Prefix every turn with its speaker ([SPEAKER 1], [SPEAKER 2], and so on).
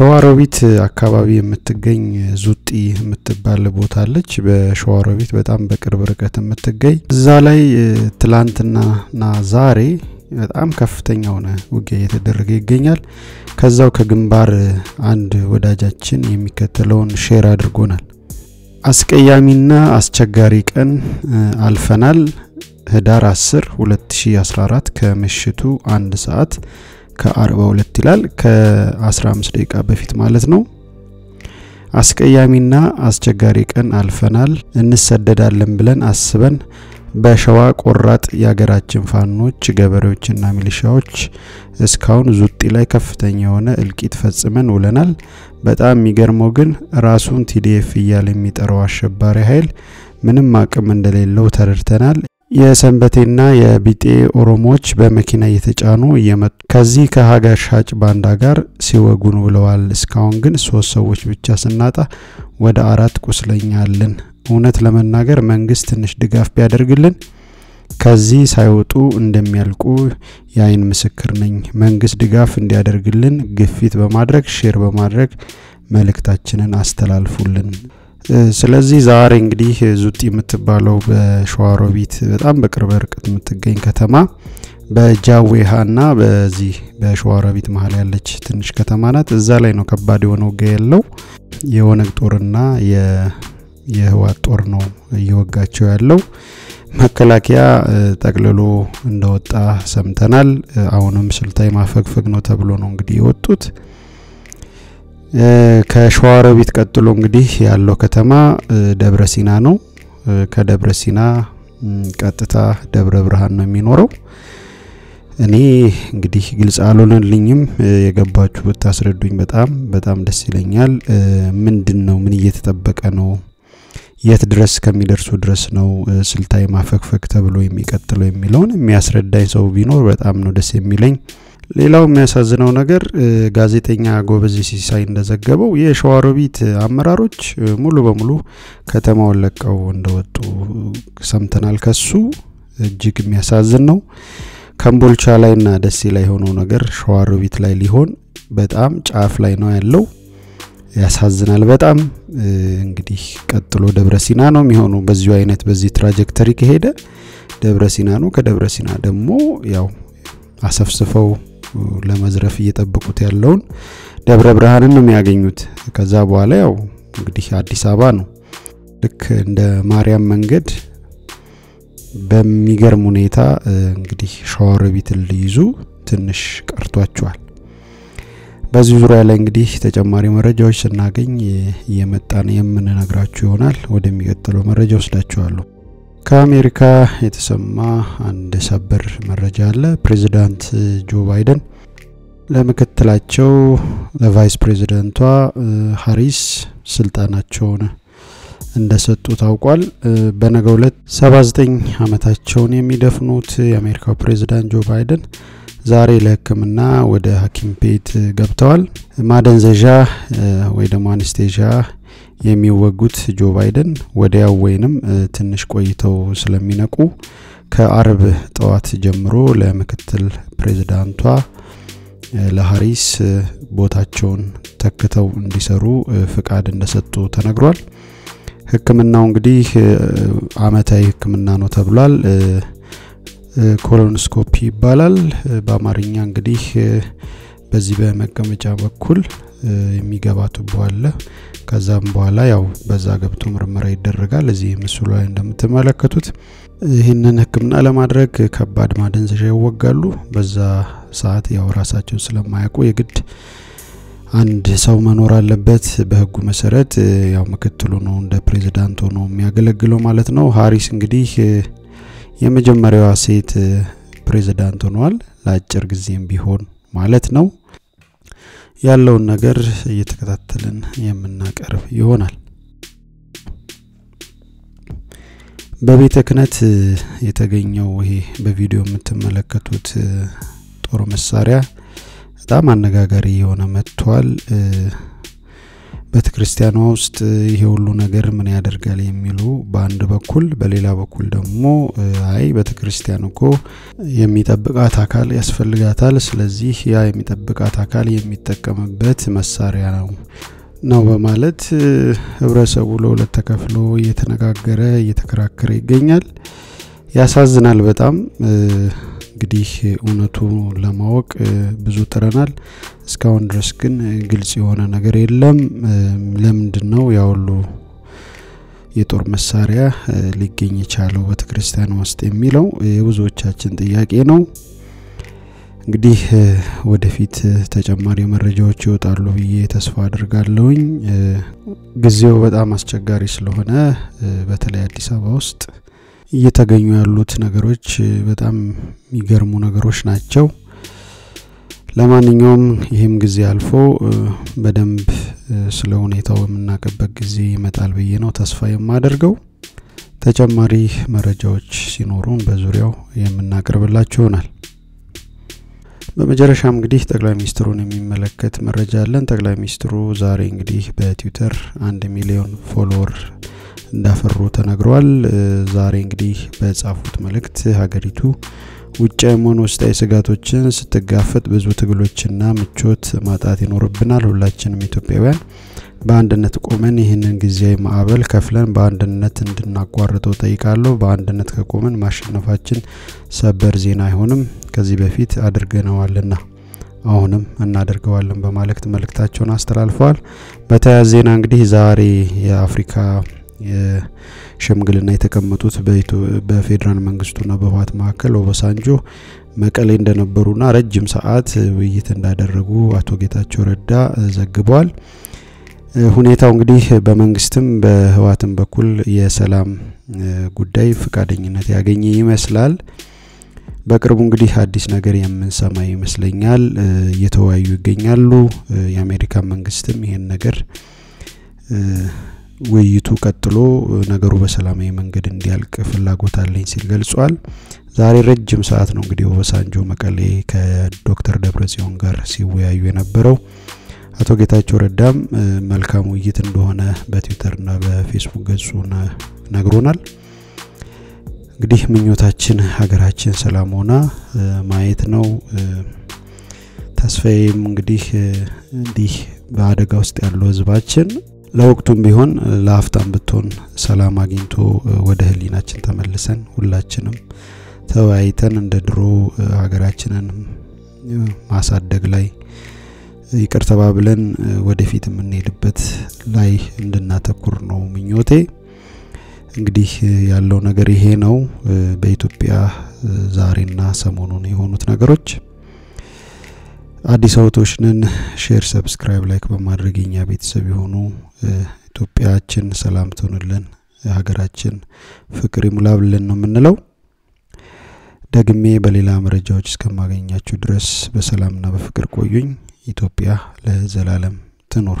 [SPEAKER 1] ሸዋሮቢት አካባቢ የምትገኝ ዙጢ የምትባል ቦታ አለች። በሸዋሮቢት በጣም በቅርብ ርቀት የምትገኝ እዛ ላይ ትላንትናና ዛሬ በጣም ከፍተኛ የሆነ ውጊያ እየተደረገ ይገኛል። ከዛው ከግንባር አንድ ወዳጃችን የሚከተለውን share አድርጎናል። አስቀያሚና አስቸጋሪ ቀን አልፈናል። ህዳር 10 2014 ከምሽቱ አንድ ሰዓት ከ42 ይላል ከ15 ደቂቃ በፊት ማለት ነው። አስቀያሚና አስቸጋሪ ቀን አልፈናል። እንሰደዳለን ብለን አስበን በሸዋ ቆራጥ የሀገራችን ፋኖች ገበሬዎችና ሚሊሻዎች እስካሁን ዙጢ ላይ ከፍተኛ የሆነ እልቂት ፈጽመን ውለናል። በጣም የሚገርመው ግን ራሱን ቲዲኤፍ እያለ የሚጠራው አሸባሪ ኃይል ምንም አቅም እንደሌለው ተረድተናል። የሰንበቴና የቢጤ ኦሮሞዎች በመኪና እየተጫኑ እየመጡ ከዚህ ከሀገር ሻጭ ባንዳ ጋር ሲወጉን ውለዋል። እስካሁን ግን ሶስት ሰዎች ብቻ ስናጣ ወደ አራት ቁስለኛ አለን። እውነት ለመናገር መንግስት ትንሽ ድጋፍ ቢያደርግልን ከዚህ ሳይወጡ እንደሚያልቁ የአይን ምስክር ነኝ። መንግስት ድጋፍ እንዲያደርግልን ግፊት በማድረግ share በማድረግ መልእክታችንን አስተላልፉልን። ስለዚህ ዛሬ እንግዲህ ዙጢ የምትባለው በሸዋሮቢት በጣም በቅርብ ርቀት የምትገኝ ከተማ በጃዌሃና በዚህ በሸዋሮቢት መሀል ያለች ትንሽ ከተማ ናት። እዛ ላይ ነው ከባድ የሆነ ውጊያ ያለው። የኦነግ ጦርና የህወሓት ጦር ነው እየወጋቸው ያለው። መከላከያ ጠቅልሎ እንደወጣ ሰምተናል። አሁንም ስልታዊ ማፈግፈግ ነው ተብሎ ነው እንግዲህ የወጡት። ከሸዋሮቢት ቀጥሎ እንግዲህ ያለው ከተማ ደብረ ሲና ነው። ከደብረ ሲና ቀጥታ ደብረ ብርሃን ነው የሚኖረው። እኔ እንግዲህ ግልጽ አልሆነልኝም። የገባችሁ ብታስረዱኝ በጣም በጣም ደስ ይለኛል። ምንድን ነው? ምን እየተጠበቀ ነው? የት ድረስ ከሚደርሱ ድረስ ነው ስልታዊ ማፈግፈግ ተብሎ የሚቀጥለው የሚለውን የሚያስረዳኝ ሰው ቢኖር በጣም ነው ደስ የሚለኝ። ሌላው የሚያሳዝነው ነገር ጋዜጠኛ ጎበዜ ሲሳይ እንደዘገበው የሸዋሮቢት አመራሮች ሙሉ በሙሉ ከተማውን ለቀው እንደወጡ ሰምተናል። ከሱ እጅግ የሚያሳዝን ነው። ከምቦልቻ ላይና ደሴ ላይ የሆነው ነገር ሸዋሮቢት ላይ ሊሆን በጣም ጫፍ ላይ ነው ያለው። ያሳዝናል በጣም እንግዲህ ቀጥሎ ደብረ ሲና ነው የሚሆነው። በዚሁ አይነት በዚህ ትራጀክተሪ ከሄደ ደብረ ሲና ነው። ከደብረ ሲና ደግሞ ያው አሰፍስፈው ለመዝረፍ እየጠበቁት ያለውን ደብረ ብርሃንን ነው የሚያገኙት። ከዛ በኋላ ያው እንግዲህ አዲስ አበባ ነው። ልክ እንደ ማርያም መንገድ በሚገርም ሁኔታ እንግዲህ ሸዋሮቢትን ሊይዙ ትንሽ ቀርቷቸዋል። በዚህ ዙሪያ ላይ እንግዲህ ተጨማሪ መረጃዎች ስናገኝ እየመጣን የምንነግራችሁ ይሆናል። ወደሚቀጥለው መረጃ ወስዳችኋለሁ። ከአሜሪካ የተሰማ አንድ ሰበር መረጃ አለ። ፕሬዚዳንት ጆ ባይደን ለምክትላቸው ለቫይስ ፕሬዚደንቷ ሀሪስ ስልጣናቸውን እንደሰጡ ታውቋል። በነገው ዕለት 79 ዓመታቸውን የሚደፍኑት የአሜሪካው ፕሬዚዳንት ጆ ባይደን ዛሬ ለሕክምና ወደ ሐኪም ቤት ገብተዋል። ማደንዘዣ ወይ ደግሞ አኔስቴዣ የሚወጉት ጆ ባይደን ወዲያው ወይንም ትንሽ ቆይተው ስለሚነቁ ከአርብ ጠዋት ጀምሮ ለምክትል ፕሬዚዳንቷ ለሀሪስ ቦታቸውን ተክተው እንዲሰሩ ፍቃድ እንደሰጡ ተነግሯል። ህክምናው እንግዲህ አመታዊ ህክምና ነው ተብሏል። colonoscopy ይባላል በአማርኛ እንግዲህ በዚህ በመቀመጫ በኩል የሚገባ ቱቦ አለ። ከዛም በኋላ ያው በዛ ገብቶ ምርመራ ይደረጋል። እዚህ ምስሉ ላይ እንደምትመለከቱት ይህንን ህክምና ለማድረግ ከባድ ማደንዘዣ ይወጋሉ። በዛ ሰዓት ያው ራሳቸውን ስለማያውቁ የግድ አንድ ሰው መኖር አለበት። በህጉ መሰረት ያው ምክትሉ ነው እንደ ፕሬዚዳንት ሆኖ የሚያገለግለው ማለት ነው። ሀሪስ እንግዲህ የመጀመሪያዋ ሴት ፕሬዚዳንት ሆኗል። ለአጭር ጊዜም ቢሆን ማለት ነው። ያለውን ነገር እየተከታተልን የምናቀርብ ይሆናል። በቤተ ክህነት የተገኘው ይሄ በቪዲዮ የምትመለከቱት ጦር መሳሪያ በጣም አነጋጋሪ የሆነ መጥቷል። ቤተ ክርስቲያኗ ውስጥ ይሄ ሁሉ ነገር ምን ያደርጋል የሚሉ በአንድ በኩል፣ በሌላ በኩል ደግሞ አይ ቤተ ክርስቲያን እኮ የሚጠብቃት አካል ያስፈልጋታል፣ ስለዚህ ያ የሚጠብቃት አካል የሚጠቀምበት መሳሪያ ነው ነው በማለት ህብረተሰቡ ለሁለት ተከፍሎ እየተነጋገረ እየተከራከረ ይገኛል። ያሳዝናል በጣም እንግዲህ እውነቱ ለማወቅ ብዙ ጥረናል። እስካሁን ድረስ ግን ግልጽ የሆነ ነገር የለም። ለምንድን ነው ያ ሁሉ የጦር መሳሪያ ሊገኝ የቻለው ቤተ ክርስቲያን ውስጥ የሚለው የብዙዎቻችን ጥያቄ ነው። እንግዲህ ወደፊት ተጨማሪ መረጃዎች ይወጣሉ ብዬ ተስፋ አድርጋለሁኝ። ጊዜው በጣም አስቸጋሪ ስለሆነ በተለይ አዲስ አበባ ውስጥ እየተገኙ ያሉት ነገሮች በጣም የሚገርሙ ነገሮች ናቸው። ለማንኛውም ይህም ጊዜ አልፎ በደንብ ስለ ሁኔታው የምናውቅበት ጊዜ ይመጣል ብዬ ነው ተስፋ የማደርገው። ተጨማሪ መረጃዎች ሲኖሩን በዙሪያው የምናቀርብላችሁ ይሆናል። በመጨረሻም እንግዲህ ጠቅላይ ሚኒስትሩን የሚመለከት መረጃ አለን። ጠቅላይ ሚኒስትሩ ዛሬ እንግዲህ በትዊተር አንድ ሚሊዮን follower እንዳፈሩ ተነግሯል። ዛሬ እንግዲህ በጻፉት መልእክት ሀገሪቱ ውጫዊም ሆነ ውስጣዊ ስጋቶችን ስትጋፈጥ ብዙ ትግሎችና ምቾት ማጣት ይኖርብናል። ሁላችንም ኢትዮጵያውያን በአንድነት ቆመን ይህንን ጊዜያዊ ማዕበል ከፍለን በአንድነት እንድናቋርጠው ጠይቃለሁ። በአንድነት ከቆመን ማሸነፋችን ሰበር ዜና አይሆንም፣ ከዚህ በፊት አድርገነዋልና አሁንም እናደርገዋለን በማለት መልእክታቸውን አስተላልፈዋል። በተያያዘ ዜና እንግዲህ ዛሬ የአፍሪካ የሽምግልና የተቀመጡት በፌዴራል መንግስቱና በህወሓት መካከል ኦባሳንጆ መቀሌ እንደነበሩና ረጅም ሰዓት ውይይት እንዳደረጉ አቶ ጌታቸው ረዳ ዘግበዋል። ሁኔታው እንግዲህ በመንግስትም በህወሓትም በኩል የሰላም ጉዳይ ፈቃደኝነት ያገኘ ይመስላል። በቅርቡ እንግዲህ አዲስ ነገር የምንሰማ ይመስለኛል። እየተወያዩ ይገኛሉ። የአሜሪካ መንግስትም ይሄን ነገር ውይይቱ ቀጥሎ ነገሩ በሰላማዊ መንገድ እንዲያልቅ ፍላጎት አለኝ ሲል ገልጿል። ዛሬ ረጅም ሰዓት ነው እንግዲህ ኦባሳንጆ መቀሌ ከዶክተር ደብረጽዮን ጋር ሲወያዩ የነበረው። አቶ ጌታቸው ረዳም መልካም ውይይት እንደሆነ በትዊተርና በፌስቡክ ገጹ ነግሮናል። እንግዲህ ምኞታችን ሀገራችን ሰላም ሆና ማየት ነው። ተስፋዬም እንግዲህ እንዲህ በአደጋ ውስጥ ያለው ህዝባችን ለወቅቱም ቢሆን ለአፍታም ብትሆን ሰላም አግኝቶ ወደ ህሊናችን ተመልሰን ሁላችንም ተወያይተን እንደ ድሮ ሀገራችንን ማሳደግ ላይ ይቅር ተባብለን ወደፊት የምንሄድበት ላይ እንድናተኩር ነው ምኞቴ። እንግዲህ ያለው ነገር ይሄ ነው። በኢትዮጵያ ዛሬና ሰሞኑን የሆኑት ነገሮች አዲስ አበቦችንን share፣ subscribe፣ like በማድረግ የኛ ቤተሰብ የሆኑ ኢትዮጵያችን ሰላም ትሆንልን፣ ሀገራችን ፍቅር ይሙላብልን ነው የምንለው። ደግሜ በሌላ መረጃዎች እስከማገኛችሁ ድረስ በሰላምና በፍቅር ቆዩኝ። ኢትዮጵያ ለዘላለም ትኑር።